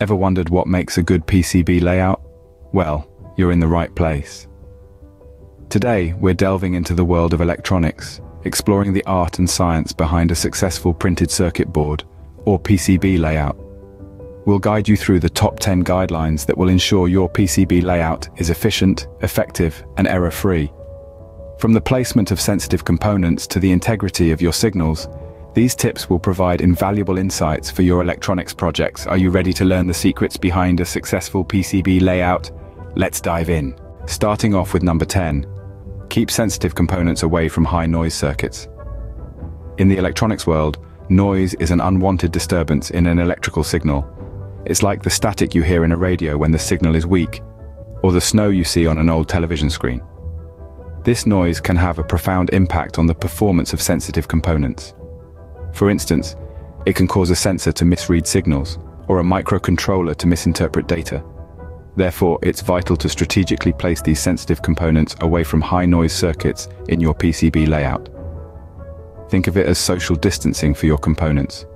Ever wondered what makes a good PCB layout? Well, you're in the right place. Today, we're delving into the world of electronics, exploring the art and science behind a successful printed circuit board, or PCB layout. We'll guide you through the top 10 guidelines that will ensure your PCB layout is efficient, effective, and error-free. From the placement of sensitive components to the integrity of your signals, these tips will provide invaluable insights for your electronics projects. Are you ready to learn the secrets behind a successful PCB layout? Let's dive in. Starting off with number 10. Keep sensitive components away from high noise circuits. In the electronics world, noise is an unwanted disturbance in an electrical signal. It's like the static you hear in a radio when the signal is weak, or the snow you see on an old television screen. This noise can have a profound impact on the performance of sensitive components. For instance, it can cause a sensor to misread signals, or a microcontroller to misinterpret data. Therefore, it's vital to strategically place these sensitive components away from high-noise circuits in your PCB layout. Think of it as social distancing for your components.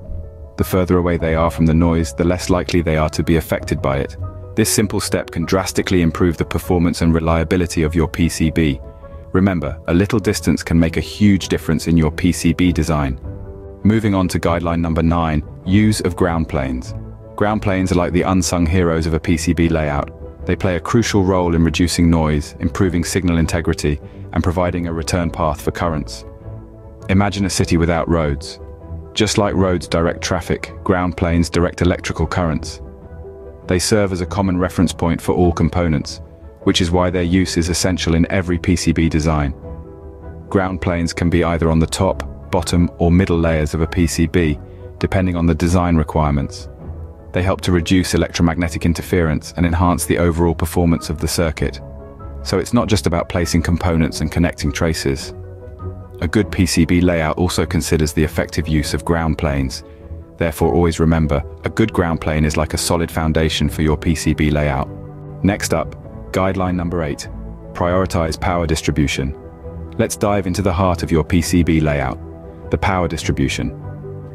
The further away they are from the noise, the less likely they are to be affected by it. This simple step can drastically improve the performance and reliability of your PCB. Remember, a little distance can make a huge difference in your PCB design. Moving on to guideline number 9, use of ground planes. Ground planes are like the unsung heroes of a PCB layout. They play a crucial role in reducing noise, improving signal integrity, and providing a return path for currents. Imagine a city without roads. Just like roads direct traffic, ground planes direct electrical currents. They serve as a common reference point for all components, which is why their use is essential in every PCB design. Ground planes can be either on the top, bottom or middle layers of a PCB, depending on the design requirements. They help to reduce electromagnetic interference and enhance the overall performance of the circuit. So it's not just about placing components and connecting traces. A good PCB layout also considers the effective use of ground planes. Therefore always remember, a good ground plane is like a solid foundation for your PCB layout. Next up, guideline number 8. Prioritize power distribution. Let's dive into the heart of your PCB layout the power distribution.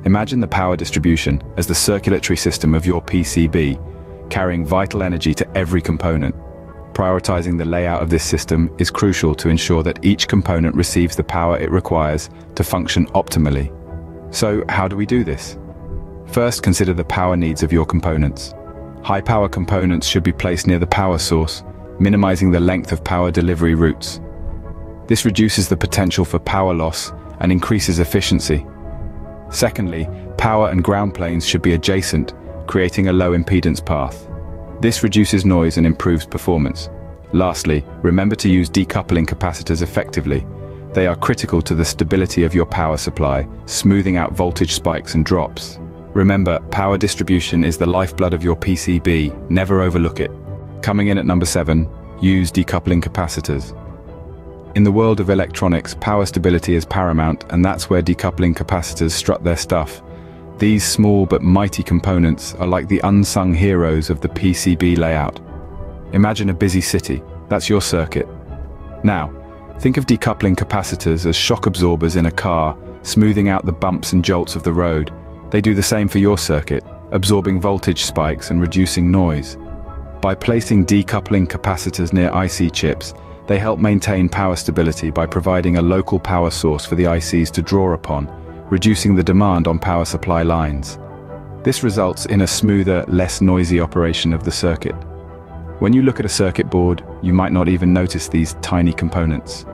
Imagine the power distribution as the circulatory system of your PCB, carrying vital energy to every component. Prioritizing the layout of this system is crucial to ensure that each component receives the power it requires to function optimally. So how do we do this? First, consider the power needs of your components. High-power components should be placed near the power source, minimizing the length of power delivery routes. This reduces the potential for power loss and increases efficiency. Secondly, power and ground planes should be adjacent, creating a low impedance path. This reduces noise and improves performance. Lastly, remember to use decoupling capacitors effectively. They are critical to the stability of your power supply, smoothing out voltage spikes and drops. Remember, power distribution is the lifeblood of your PCB, never overlook it. Coming in at number 7, use decoupling capacitors. In the world of electronics, power stability is paramount and that's where decoupling capacitors strut their stuff. These small but mighty components are like the unsung heroes of the PCB layout. Imagine a busy city, that's your circuit. Now, think of decoupling capacitors as shock absorbers in a car, smoothing out the bumps and jolts of the road. They do the same for your circuit, absorbing voltage spikes and reducing noise. By placing decoupling capacitors near IC chips, they help maintain power stability by providing a local power source for the ICs to draw upon, reducing the demand on power supply lines. This results in a smoother, less noisy operation of the circuit. When you look at a circuit board, you might not even notice these tiny components.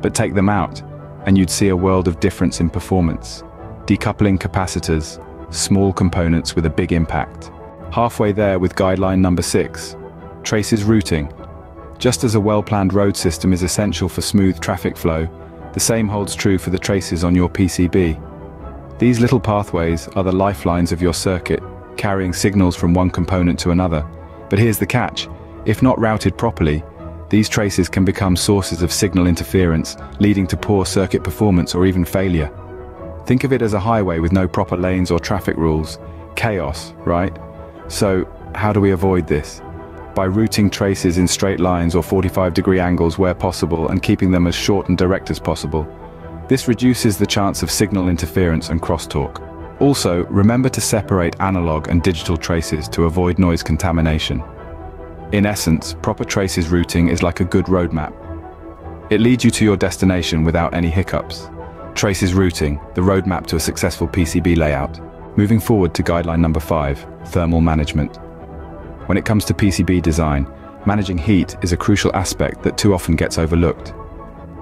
But take them out, and you'd see a world of difference in performance. Decoupling capacitors, small components with a big impact. Halfway there with guideline number 6, traces routing, just as a well-planned road system is essential for smooth traffic flow, the same holds true for the traces on your PCB. These little pathways are the lifelines of your circuit, carrying signals from one component to another. But here's the catch. If not routed properly, these traces can become sources of signal interference, leading to poor circuit performance or even failure. Think of it as a highway with no proper lanes or traffic rules. Chaos, right? So, how do we avoid this? By routing traces in straight lines or 45 degree angles where possible and keeping them as short and direct as possible. This reduces the chance of signal interference and crosstalk. Also, remember to separate analog and digital traces to avoid noise contamination. In essence, proper traces routing is like a good roadmap. It leads you to your destination without any hiccups. Traces routing, the roadmap to a successful PCB layout. Moving forward to guideline number five, thermal management. When it comes to PCB design, managing heat is a crucial aspect that too often gets overlooked.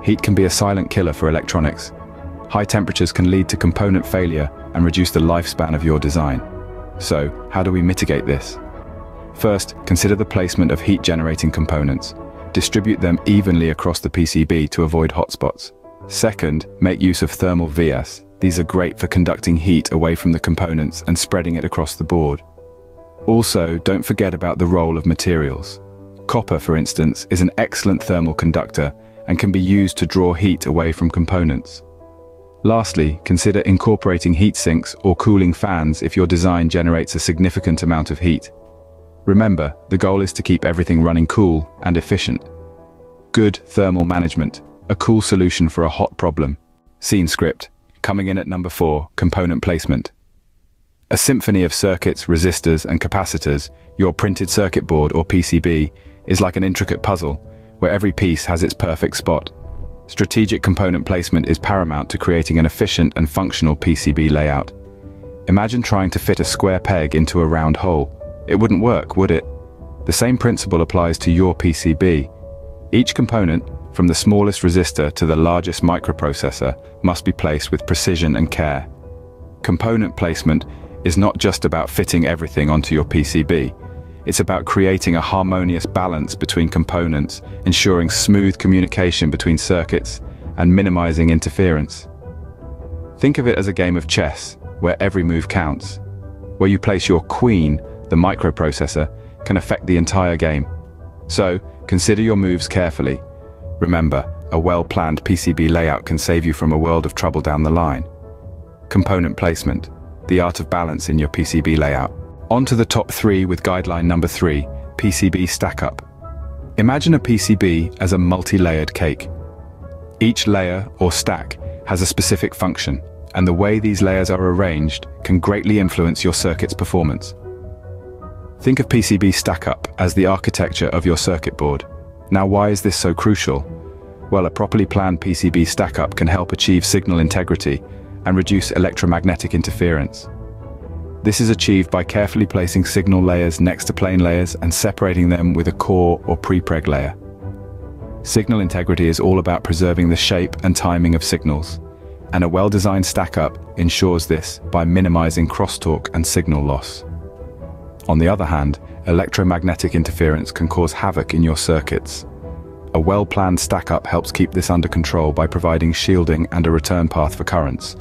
Heat can be a silent killer for electronics. High temperatures can lead to component failure and reduce the lifespan of your design. So, how do we mitigate this? First, consider the placement of heat-generating components. Distribute them evenly across the PCB to avoid hotspots. Second, make use of thermal vias. These are great for conducting heat away from the components and spreading it across the board. Also, don't forget about the role of materials. Copper, for instance, is an excellent thermal conductor and can be used to draw heat away from components. Lastly, consider incorporating heat sinks or cooling fans if your design generates a significant amount of heat. Remember, the goal is to keep everything running cool and efficient. Good thermal management, a cool solution for a hot problem. Scene script, coming in at number 4, component placement. A symphony of circuits, resistors and capacitors, your printed circuit board or PCB, is like an intricate puzzle, where every piece has its perfect spot. Strategic component placement is paramount to creating an efficient and functional PCB layout. Imagine trying to fit a square peg into a round hole. It wouldn't work, would it? The same principle applies to your PCB. Each component, from the smallest resistor to the largest microprocessor, must be placed with precision and care. Component placement is not just about fitting everything onto your PCB. It's about creating a harmonious balance between components, ensuring smooth communication between circuits, and minimizing interference. Think of it as a game of chess, where every move counts. Where you place your queen, the microprocessor, can affect the entire game. So, consider your moves carefully. Remember, a well-planned PCB layout can save you from a world of trouble down the line. Component placement, the art of balance in your PCB layout. On to the top three with guideline number three, PCB stack up. Imagine a PCB as a multi-layered cake. Each layer or stack has a specific function, and the way these layers are arranged can greatly influence your circuit's performance. Think of PCB stack up as the architecture of your circuit board. Now why is this so crucial? Well, a properly planned PCB stack up can help achieve signal integrity and reduce electromagnetic interference. This is achieved by carefully placing signal layers next to plane layers and separating them with a core or prepreg layer. Signal integrity is all about preserving the shape and timing of signals, and a well-designed stack-up ensures this by minimizing crosstalk and signal loss. On the other hand, electromagnetic interference can cause havoc in your circuits. A well-planned stack-up helps keep this under control by providing shielding and a return path for currents.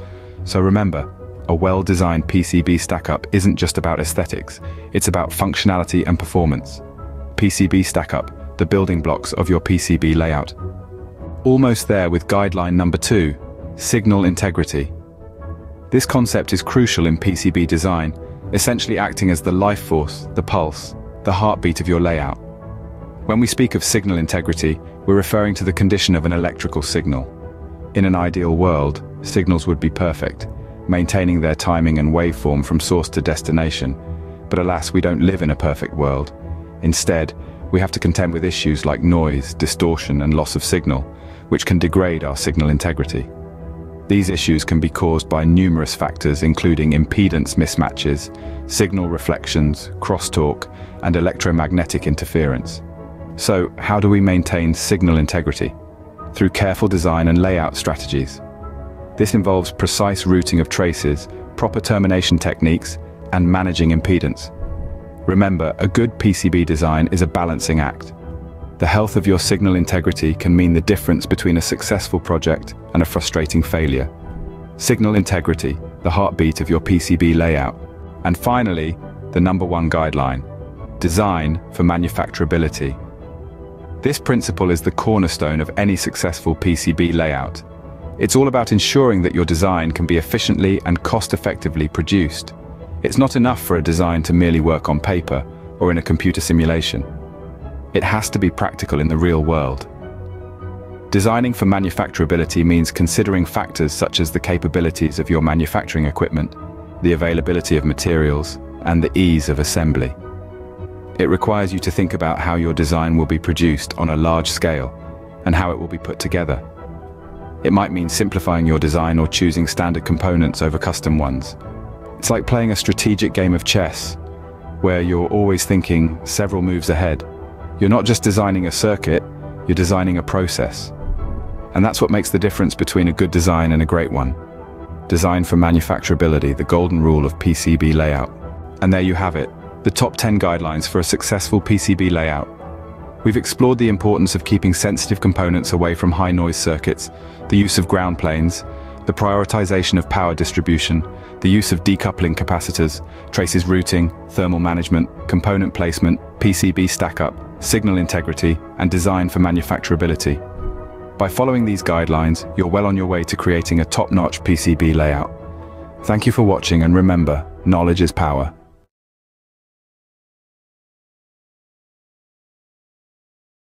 So remember, a well-designed PCB stack-up isn't just about aesthetics, it's about functionality and performance. PCB stack-up, the building blocks of your PCB layout. Almost there with guideline number two, signal integrity. This concept is crucial in PCB design, essentially acting as the life force, the pulse, the heartbeat of your layout. When we speak of signal integrity, we're referring to the condition of an electrical signal. In an ideal world, signals would be perfect, maintaining their timing and waveform from source to destination. But alas, we don't live in a perfect world. Instead, we have to contend with issues like noise, distortion and loss of signal, which can degrade our signal integrity. These issues can be caused by numerous factors including impedance mismatches, signal reflections, crosstalk, and electromagnetic interference. So, how do we maintain signal integrity? Through careful design and layout strategies. This involves precise routing of traces, proper termination techniques, and managing impedance. Remember, a good PCB design is a balancing act. The health of your signal integrity can mean the difference between a successful project and a frustrating failure. Signal integrity, the heartbeat of your PCB layout. And finally, the number one guideline, design for manufacturability. This principle is the cornerstone of any successful PCB layout. It's all about ensuring that your design can be efficiently and cost-effectively produced. It's not enough for a design to merely work on paper or in a computer simulation. It has to be practical in the real world. Designing for manufacturability means considering factors such as the capabilities of your manufacturing equipment, the availability of materials, and the ease of assembly. It requires you to think about how your design will be produced on a large scale and how it will be put together. It might mean simplifying your design or choosing standard components over custom ones. It's like playing a strategic game of chess, where you're always thinking several moves ahead. You're not just designing a circuit, you're designing a process. And that's what makes the difference between a good design and a great one. Design for manufacturability, the golden rule of PCB layout. And there you have it, the top 10 guidelines for a successful PCB layout. We've explored the importance of keeping sensitive components away from high-noise circuits, the use of ground planes, the prioritization of power distribution, the use of decoupling capacitors, traces routing, thermal management, component placement, PCB stack-up, signal integrity, and design for manufacturability. By following these guidelines, you're well on your way to creating a top-notch PCB layout. Thank you for watching and remember, knowledge is power.